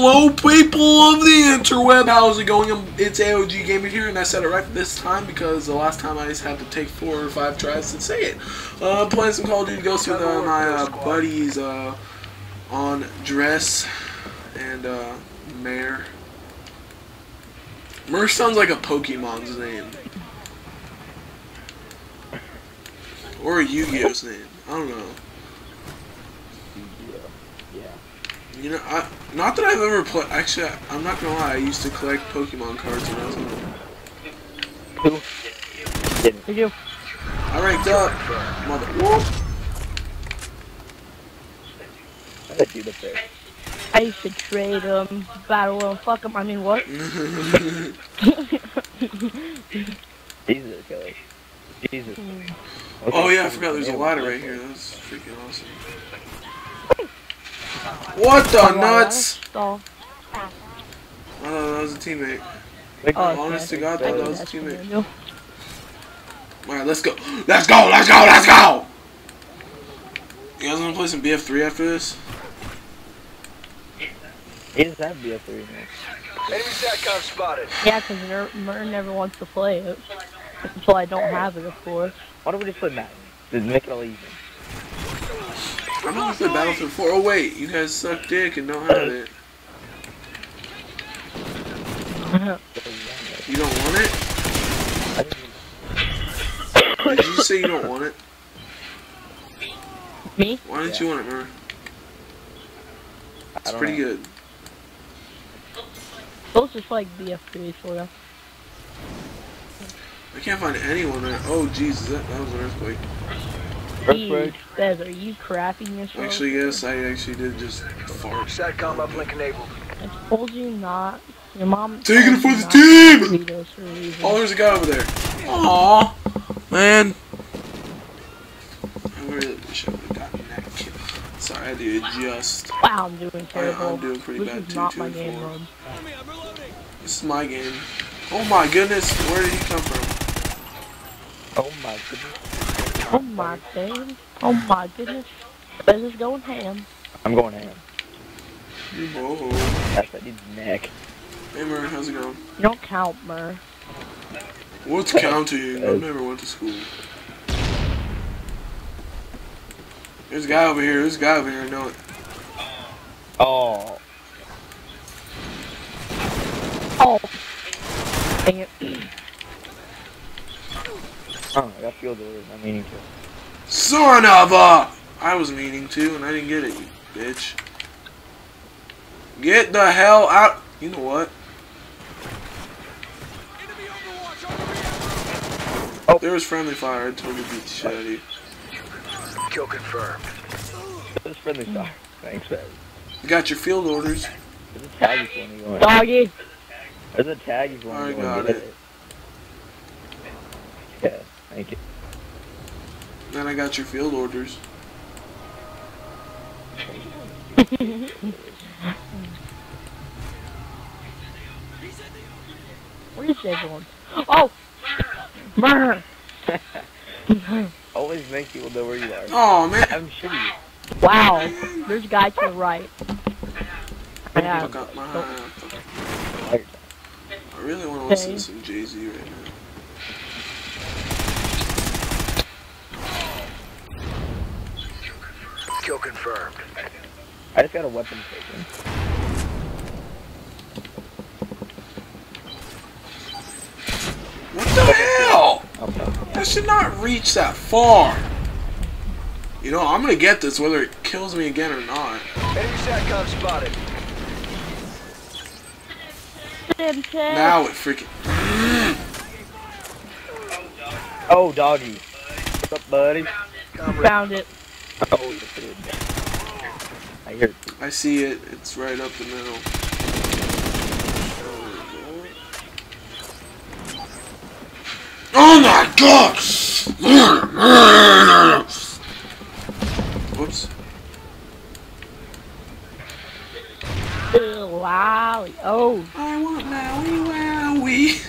Hello, people of the interweb. How's it going? It's AOG Gaming here, and I said it right this time because the last time I just had to take four or five tries to say it. Uh, I'm playing some Call of Duty Ghosts with uh, my uh, buddies uh, on Dress and uh, Murr. Murr sounds like a Pokemon's name. Or a Yu-Gi-Oh's name. I don't know. Yeah. You know, I, not that I've ever played. Actually, I, I'm not gonna lie. I used to collect Pokemon cards when I was little. Who? Didn't. You? I ranked up, mother. Whoop. I let you up there. I used to trade um battle and fuck 'em. I mean what? Jesus, Kelly. Jesus. oh yeah, I forgot. There's a ladder right here. That's freaking awesome. What the nuts? Oh, I that was a teammate. Like, oh, honest to. God, I that was a teammate. Daniel. All right, let's go. Let's go. Let's go. Let's go. You guys wanna play some BF3 after this? he doesn't have BF3 now. Enemy SATCOM spotted. Yeah, because Murr, Murr never wants to play it. So I don't have it, of course. Why don't we just play Madden? Just make it all even. I'm not gonna play Battlefield 4. Oh wait, you guys suck dick and don't have it. You don't want it? Didn't you say you don't want it? Me? Why didn't you want it, Murr? I It's pretty know. good. Those just like BF3 for them. I can't find anyone there. Oh Jesus, that, that was an earthquake. Earthquake. Bez, are you crapping yourself? Actually, yes, I actually did just fart. SATCOM uplink enabled. I told you not. Your mom. Taking it for the team! to read those for. Oh, there's a guy over there. Aw, man. I really wish I would have gotten that kill. Sorry, I had to adjust. Wow, I'm doing I, terrible. I'm doing pretty this bad is too. not two my and game four. mode. This is my game. Oh my goodness, where did he come from? Oh my goodness. Oh my god. Oh my goodness. Bez is going ham. I'm going ham. Whoa. That's that dude's neck. Hey, Murr, how's it going? You don't count, Murr. What's counting? I never went to school. There's a guy over here. There's a guy over here. I know it. Oh. Oh. Dang it. Oh, I got field orders. I'm meaning to. Son of a! I was meaning to, and I didn't get it, you bitch. Get the hell out! You know what? Oh. There was friendly fire. I totally beat the shit out of you. Kill confirmed. This is friendly fire. Thanks, man. You got your field orders. There's a tag if you want to go in. Doggy. There's a tag if you want I got it. it. Yeah, thank you. Then I got your field orders. Where's everyone? Oh! Murr! Always make people know where you are. Oh man! I'm sure you. Wow. There's a guy to the right. Yeah. Fuck my I really want to listen to some Jay Z right now. Kill confirmed. I just got a weapon taken. What the hell? Okay. That should not reach that far. You know, I'm gonna get this whether it kills me again or not. Enemy SATCOM spotted. Now it freaking. Oh, doggy. What's up, buddy? Comrade. Found it. Oh, yes, it is. I hear it. I see it. It's right up the middle. Oh my god! Whoops. Ew, wow. Oh. I want Maui Wowie.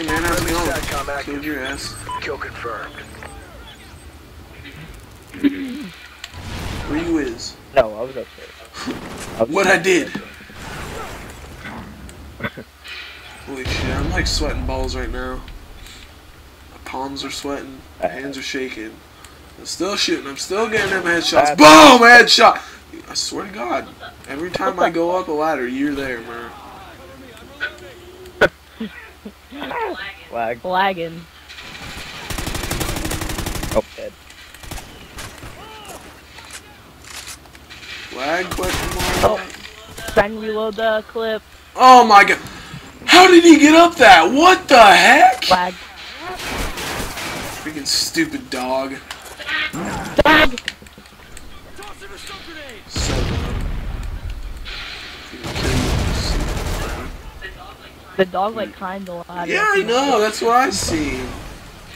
Hey man, how's it Friendly going? SATCOM Killed your ass. Kill confirmed. Where you is? No, I was upstairs. I was What I did. Holy shit, I'm like sweating balls right now. My palms are sweating, my uh-huh. hands are shaking. I'm still shooting, I'm still getting them headshots. Boom! Headshot! I swear to God, every time I go up a ladder, you're there, man. Lag. Lagging. Oh, dead. Lag question mark? Oh. Trying to reload the clip. Oh my god. How did he get up that? What the heck? Lag. Freaking stupid dog. Lag! So dumb. Freaking kill The dog like climbed the ladder. Yeah, I know. That's what I see.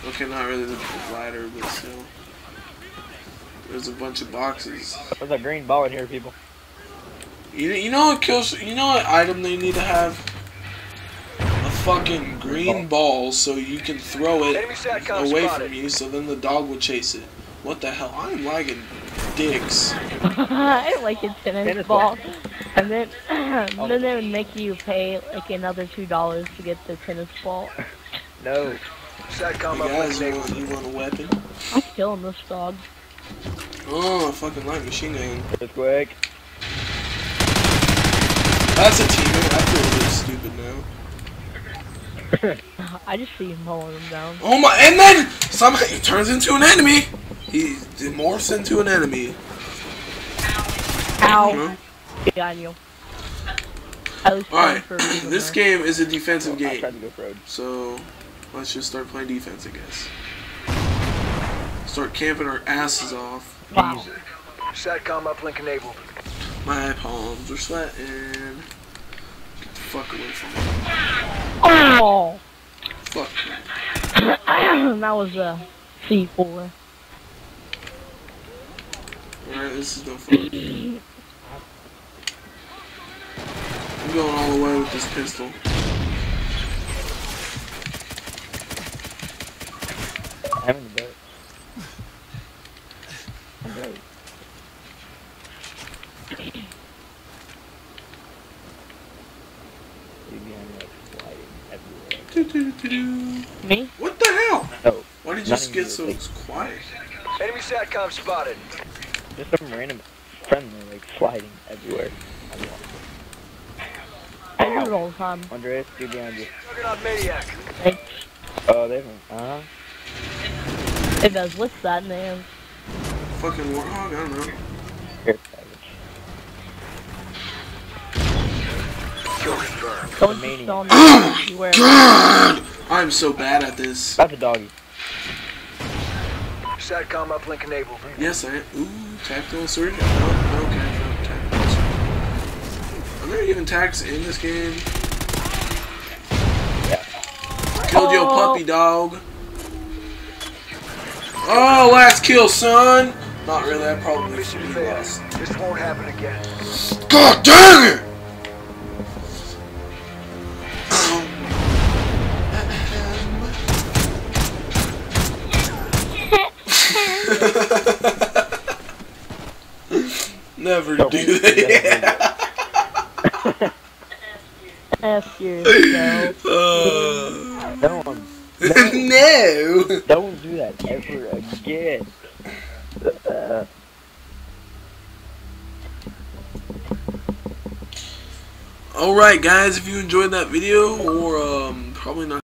Okay, not really the ladder, but still. There's a bunch of boxes. There's a green ball in here, people. You, you know what kills? You know what item they need to have? A fucking green oh. ball so you can throw it away from you, so then the dog will chase it. What the hell? I'm lagging dicks. I like a tennis, Tennis ball. And then, then they would make you pay like another two dollars to get the tennis ball. No. SATCOM You up guys, with you want, you want a weapon? I'm killing this dog. Oh, I fucking like machine gun. Earthquake. That's a teammate. I feel really stupid now. I just see him mowing him down. Oh my! And then somehow he turns into an enemy. He morphs into an enemy. Ow! Huh? Behind you. All right. for a reason This there. game is a defensive I game, to go road. so let's just start playing defense, I guess. Start camping our asses off. Wow. SATCOM uplink enabled. My palms are sweating. Get the fuck away from me. Oh! Fuck. that was a C4. Alright, this is no fun. I'm going all the way with this pistol. I'm in the boat. I'm boat. Dude, behind me, like, sliding everywhere. Doo-doo-doo-doo. Me? What the hell? No, Why did you just get so quiet? Enemy SATCOM spotted. Just some random friendly, like, sliding everywhere. I don't know. I do it all the time. Andreas, dude behind you. Juggernaut Maniac. Thanks. Oh, they haven't. Uh huh. It does. What's that name? Fucking warthog? I don't know. Here, savage. Kill confirmed. Don't Maniac. just don't know you wear God! I'm so bad at this. That's a doggy. SATCOM uplink enabled. Yes, I am. Ooh, tactical surgeon? No, okay, no, tactical surgeon. Are there even tactics in this game? Yeah. Killed your Oh. puppy dog. Oh, last kill, son! Not really, I probably Mission should be failed. lost. This won't happen again. God dang it! Never Don't do do that. F yourself. Uh, Don't, um, no. don't do that ever again. Uh, Alright guys, if you enjoyed that video, or um, probably not